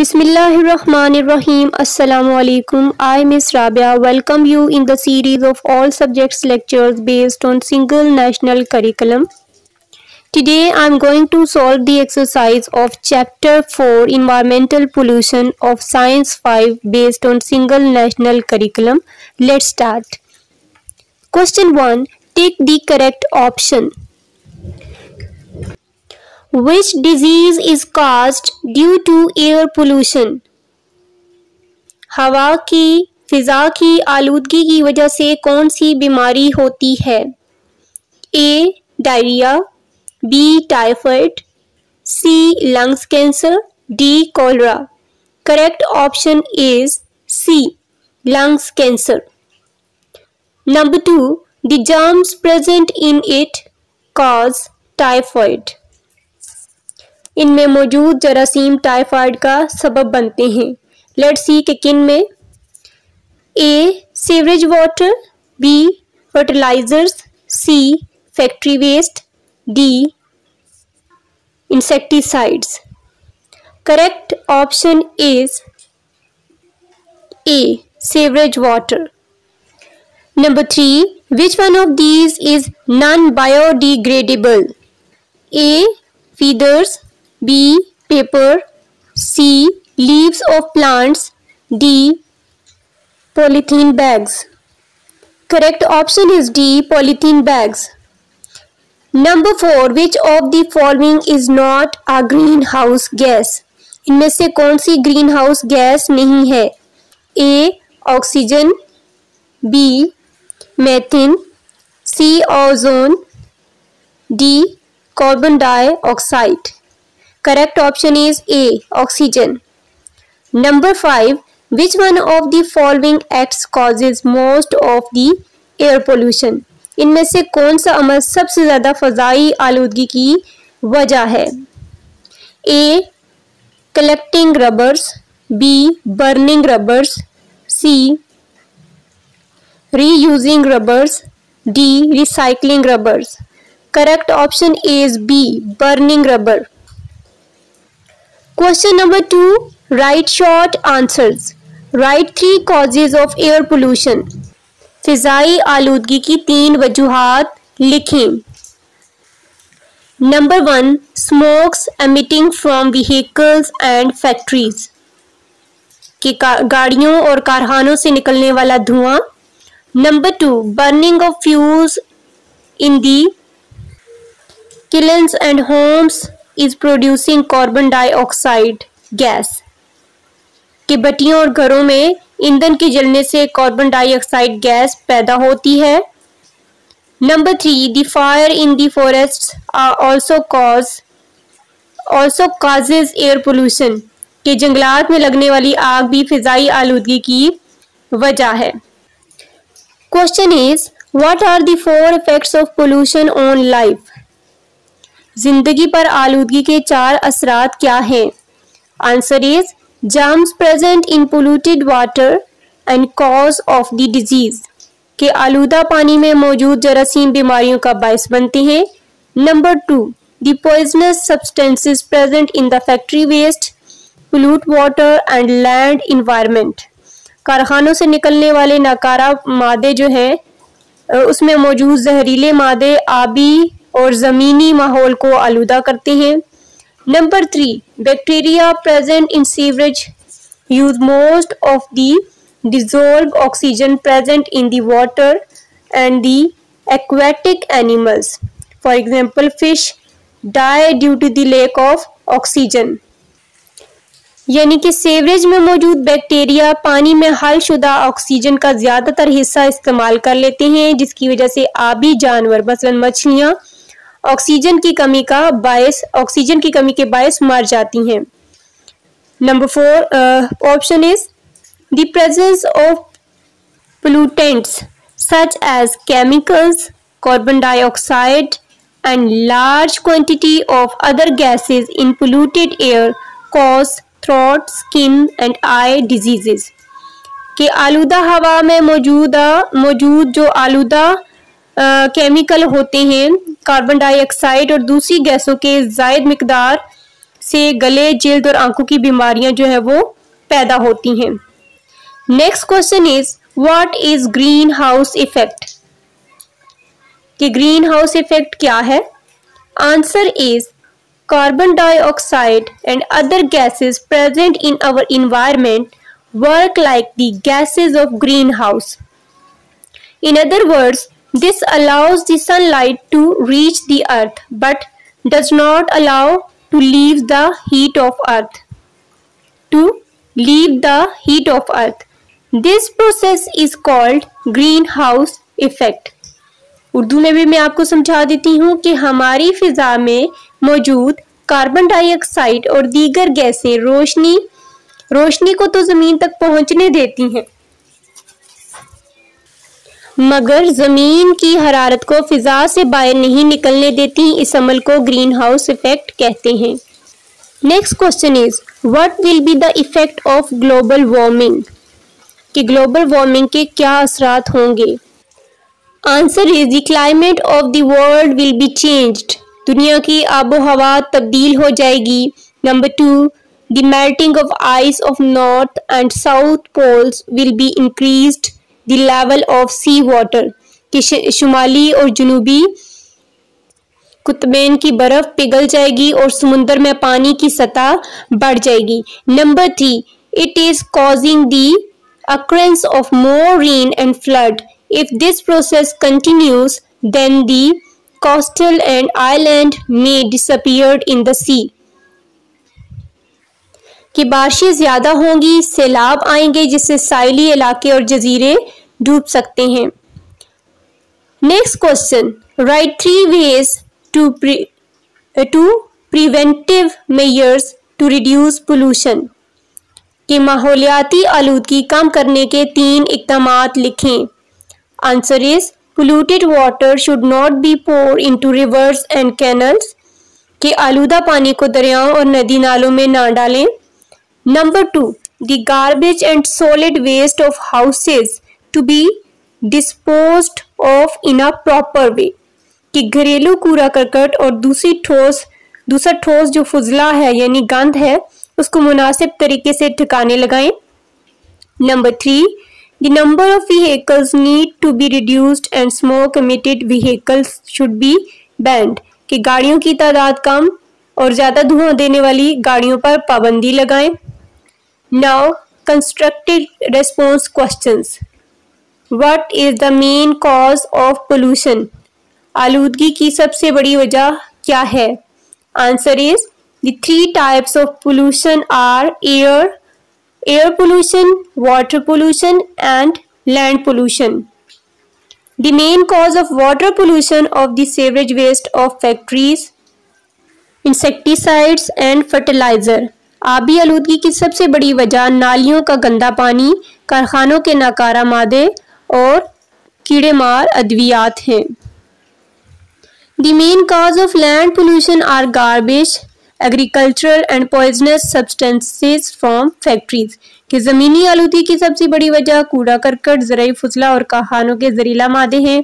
Bismillahirrahmanirrahim. Assalamu alaikum. I, Miss Rabia, welcome you in the series of all subjects lectures based on single national curriculum. Today I am going to solve the exercise of chapter 4 environmental pollution of science 5 based on single national curriculum. Let's start. Question 1. Take the correct option. Which disease is caused due to air pollution? हवा की, फिजा की आलूदगी की वजह से कौन सी बीमारी होती है? A diarrhoea B typhoid C lungs cancer D cholera correct option is C lungs cancer number two the germs present in it cause typhoid इनमें मौजूद जरासीम टाइफाइड का सबब बनते हैं। लेट सी के किन में A sewerage water B fertilisers C factory waste D insecticides correct option is A sewerage water number three which one of these is non biodegradable A feathers B. Paper C. Leaves of plants D. Polythene bags Correct option is D. Polythene bags Number 4. Which of the following is not a greenhouse gas? इनमें से कौन सी green house gas नहीं है A oxygen B methane C ozone D carbon dioxide Correct option is A. Oxygen. Number 5. Which one of the following acts causes most of the air pollution? इनमें से कौन सा अमल सबसे ज़्यादा फ़जाई आलूदगी की वजह है A collecting rubbers B burning rubbers C reusing rubbers D recycling rubbers correct option is B burning rubber Question number two. Write short answers. Write three causes of air pollution. फिजाई आलूदगी की तीन वजूहत लिखें number one smokes emitting from vehicles and factories कि गाड़ियों और कारखानों से निकलने वाला धुआँ number two burning of fuels in the and homes is producing carbon dioxide gas कि भट्टियों और घरों में ईंधन के जलने से कार्बन डाइऑक्साइड गैस पैदा होती है। Number three the fire in the forest are also cause also causes air pollution के जंगलात में लगने वाली आग भी फिजाई आलूदगी की वजह है। Question is what are the four effects of pollution on life ज़िंदगी पर आलूदगी के चार असरात क्या हैं? Answer is germs present in polluted water and cause of the disease के आलूदा पानी में मौजूद जरासीम बीमारियों का बायस बनते हैं। Number two the poisonous substances present in the factory waste pollute water and land environment कारखानों से निकलने वाले नाकारा मादे जो हैं उसमें मौजूद जहरीले मादे, आबी और ज़मीनी माहौल को आलूदा करते हैं। Number three bacteria present in sewerage use most of the dissolve oxygen present in the water and the aquatic animals for example fish die due to the lack of oxygen यानी कि सेवरेज में मौजूद bacteria पानी में हल शुदा oxygen का ज़्यादातर हिस्सा इस्तेमाल कर लेते हैं, जिसकी वजह से आबी जानवर, मसलन मछलियाँ ऑक्सीजन की कमी का बायस, ऑक्सीजन की कमी के बायस मर जाती हैं। Number four option is the presence of pollutants such as chemicals carbon dioxide and large quantity of other gases in polluted air cause throat skin and eye diseases के आलूदा हवा में मौजूदा, मौजूद जो आलूदा केमिकल होते हैं कार्बन डाइऑक्साइड और दूसरी गैसों के जायद मकदार से गले जल्द और आँखों की बीमारियाँ जो है वो पैदा होती हैं। Next question is what is greenhouse effect कि ग्रीन हाउस इफ़ेक्ट क्या है? Answer is carbon dioxide and other gases present in our environment work like the gases of greenhouse. In other words, this allows the sunlight to reach the earth but does not allow to leave the heat of earth. To leave the heat of earth. This process is called greenhouse effect. Urdu में भी मैं आपको समझा देती हूँ कि हमारी फिजा में मौजूद कार्बन डाइऑक्साइड और दीगर गैसें रोशनी रोशनी को तो ज़मीन तक पहुँचने देती हैं मगर ज़मीन की हरारत को फिजा से बाहर नहीं निकलने देती, इस अमल को ग्रीन हाउस इफ़ेक्ट कहते हैं। Next question is what will be the effect of global warming कि ग्लोबल वार्मिंग के क्या असरात होंगे? Answer is the climate of the world will be changed दुनिया की आबो हवा तब्दील हो जाएगी। Number two the melting of ice of north and south poles will be increase the level of sea water कि शुमाली और जनूबी कुतबेन की बर्फ़ पिघल जाएगी और समुन्दर में पानी की सतह बढ़ जाएगी। Number three it is causing the occurrence of more rain and flood if this process continues then the coastal and island may disappeared in the sea कि बारिशें ज़्यादा होंगी, सैलाब आएँगे जिससे साइली इलाके और जजीरे डूब सकते हैं। Next question write three ways to to preventive measures to reduce pollution कि माहौलियाती आलूदगी कम करने के तीन इकदाम लिखें। Answer is polluted water should not be poured into rivers and canals. कि आलूदा पानी को दरियाओं और नदी नालों में ना डालें। Number two the garbage and solid waste of houses to be dispose of in a proper way कि घरेलू कूड़ा करकट और दूसरी ठोस, दूसरा ठोस जो फुजला है, यानी गंद है, उसको मुनासिब तरीके से ठिकाने लगाएँ। Number three The number of vehicles need to be reduced and smoke emitted vehicles should be banned. कि गाड़ियों की तादाद कम और ज़्यादा धुआँ देने वाली गाड़ियों पर पाबंदी लगाएँ। Now constructed response questions what is the main cause of pollution आलूदगी की सबसे बड़ी वजह क्या है answer is the three types of pollution are air air pollution, water pollution and land pollution. The main cause of water pollution of the sewage waste of factories, insecticides and fertilizer. आबी आलूदगी की सबसे बड़ी वजह नालियों का गंदा पानी कारखानों के नाकारा मादे और कीड़े मार अद्वियात हैं। The main cause of land pollution are garbage, agricultural and poisonous substances from factories कि ज़मीनी आलूदी की सबसे बड़ी वजह कूड़ा करकट ज़रिए फसला और कारखानों के जहरीला मादे हैं।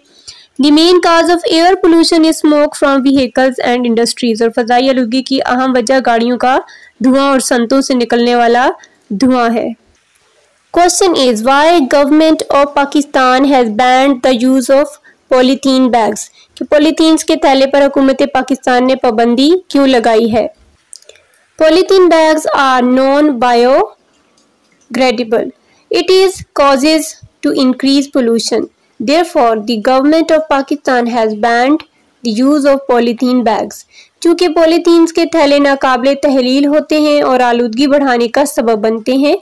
The main cause of air pollution is smoke from vehicles and industries और फजाई आलूदी की अहम वजह गाड़ियों का धुआँ और संतों से निकलने वाला धुआँ है question is why government of Pakistan has banned the use of polythene bags कि पॉलीथीन्स के थैले पर हुकूमत पाकिस्तान ने पाबंदी क्यों लगाई है Polythene bags are non-biodegradable. It is causes to increase pollution. Therefore, the government of Pakistan has banned the use of polythene bags. चूँकि पॉलीथीन्स के थैले नाकाबले तहलील होते हैं और आलूदगी बढ़ाने का सबब बनते हैं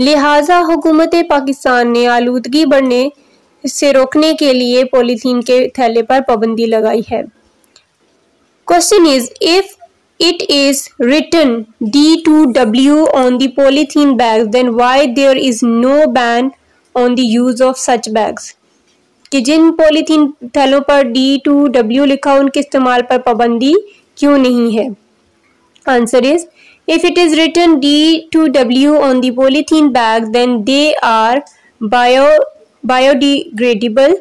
लिहाजा हुकूमत पाकिस्तान ने आलूदगी बढ़ने से रोकने के लिए पॉलीथीन के थैले पर पाबंदी लगाई है question is if it is written D2W on the polythene bags then why there is no ban on the use of such bags कि जिन पॉलीथीन थैलों पर डी टू डब्ल्यू लिखा उनके इस्तेमाल पर पाबंदी क्यों नहीं है? Answer is if it is written D two W on the polythene bag then they are bio biodegradable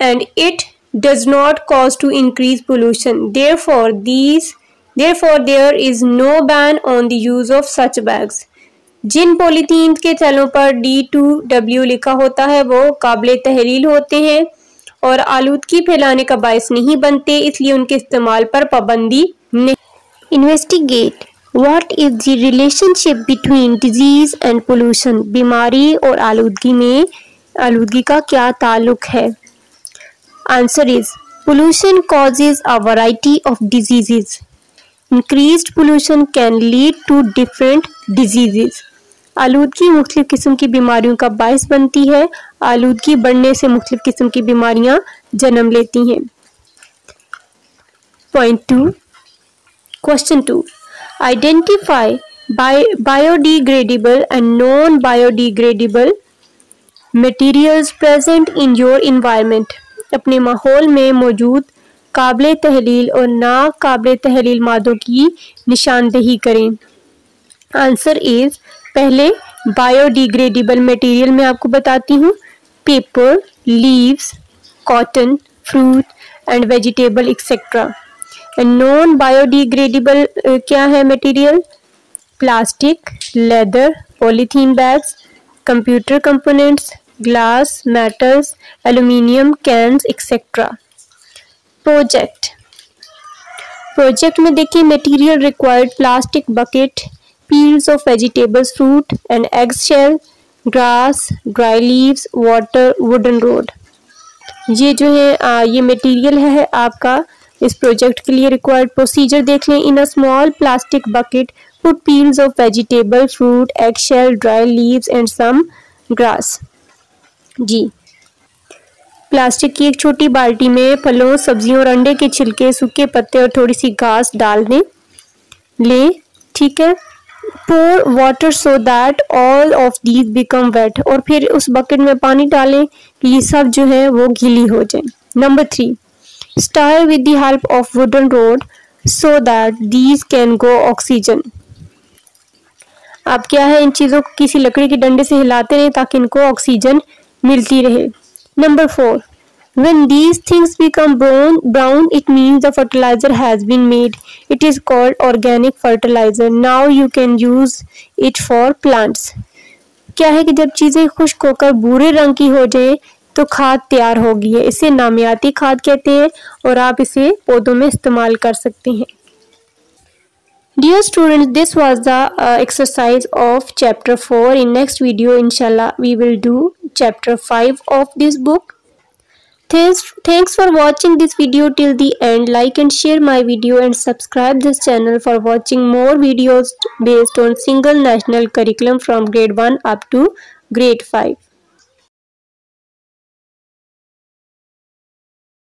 and it does not cause to increase pollution therefore these therefore there is no ban on the use of such bags Jin polythene के थैलों पर D two W लिखा होता है, वो काबिल तहरील होते हैं और आलूदगी फैलाने का बायस नहीं बनते, इसलिए उनके इस्तेमाल पर पाबंदी नहीं। Investigate what is the relationship between disease and pollution बीमारी और आलूदगी में, आलूदगी का क्या ताल्लुक है? Answer is pollution causes a variety of diseases increase pollution can lead to different diseases आलूदगी मुख्तलिफ़ किस्म की बीमारियों का बायस बनती है। आलूदगी बढ़ने से मुख्तलिफ़ किस्म की बीमारियाँ जन्म लेती हैं। Point two question two identify biodegradable and non biodegradable materials present in your environment अपने माहौल में मौजूद काबिल तहलील और नाकाबिल तहलील मादों की निशानदेही करें। आंसर इज़ पहले बायोडिग्रेडेबल मटेरियल मैं आपको बताती हूँ। Paper leaves cotton fruit and vegetable etcetera and non biodegradable क्या है material plastic leather polythene bags computer components glass metals aluminium cans etcetera project project में देखिए material required plastic bucket peels of vegetables, fruit and eggshell, grass, dry leaves, water, wooden road. ये जो है आ, ये material है, आपका। इस प्रोजेक्ट के लिए रिक्वायर्ड प्रोसीजर देख लें। In a small plastic bucket peels of vegetable fruit egg shell dry leaves and some grass जी। प्लास्टिक की एक छोटी बाल्टी में फलों सब्जियों और अंडे के छिलके सूखे पत्ते और थोड़ी सी घास डाल दें। ले ठीक है? Pour water so that all of these become wet और फिर उस बकेट में पानी डालें कि ये सब जो है वो गीली हो जाए। Number three stir with the help of wooden rod so that these can go oxygen आप क्या है इन चीज़ों को किसी लकड़ी के डंडे से हिलाते रहे ताकि इनको ऑक्सीजन मिलती रहे। Number four when these things become brown brown, it means the fertilizer has been made. It is called organic fertilizer. Now you can use it for plants. क्या है कि जब चीज़ें खुश होकर बुरे रंग की हो जाए तो खाद तैयार होगी। है इसे नामियाती खाद कहते हैं और आप इसे पौधों में इस्तेमाल कर सकते हैं। Dear student this was the exercise of chapter four in next video इनशाला we will do chapter five of this book Thanks, thanks for watching this video till the end. Like and share my video and subscribe this channel for watching more videos based on single national curriculum from grade 1 up to grade 5.